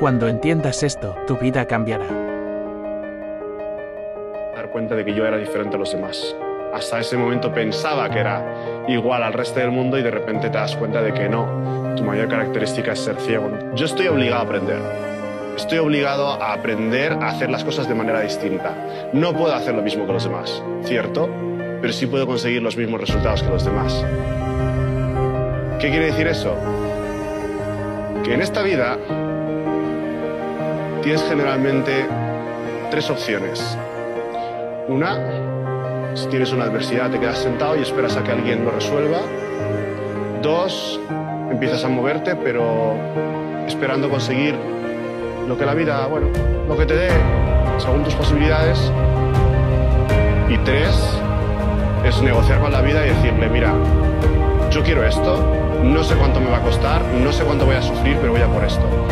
Cuando entiendas esto, tu vida cambiará. Dar cuenta de que yo era diferente a los demás. Hasta ese momento pensaba que era igual al resto del mundo y de repente te das cuenta de que no. Tu mayor característica es ser ciego. Yo estoy obligado a aprender. Estoy obligado a aprender a hacer las cosas de manera distinta. No puedo hacer lo mismo que los demás, ¿cierto? Pero sí puedo conseguir los mismos resultados que los demás. ¿Qué quiere decir eso? Que en esta vida tienes generalmente tres opciones. Una, si tienes una adversidad te quedas sentado y esperas a que alguien lo resuelva. Dos, empiezas a moverte pero esperando conseguir lo que la vida, bueno, lo que te dé según tus posibilidades. Y tres, es negociar con la vida y decirle, mira, yo quiero esto, no sé cuánto me va a costar, no sé cuánto voy a sufrir, pero voy a por esto.